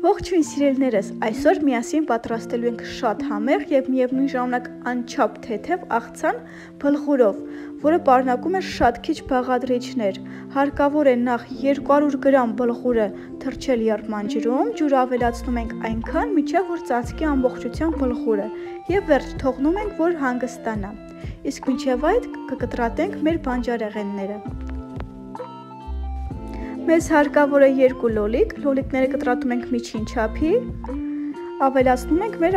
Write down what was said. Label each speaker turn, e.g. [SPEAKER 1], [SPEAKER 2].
[SPEAKER 1] Ողջույն սիրելիներս, այսօր միասին պատրաստելու ենք շատ համեղ եւ միևնույն ժամանակ անչափ թեթև աղցան բլղուրով, որը պարունակում է շատ քիչ բաղադրիչներ։ Հարկավոր է նախ 200 գրամ բլղուրը թրջել եռման ջրում, ջուրը ավելացնում ենք այնքան, մինչև որ ծածկի ամբողջությամբ բլղուրը եւ վերջ թողնում ենք, որ հանգստանա։ Իսկ մինչև այդ կկտրատենք մեր բանջարեղենները։ Մեզ հարկավոր է երկու լոլիկ, լոլիկները կտրատում ենք միջին չափի, ավելացնում ենք մեր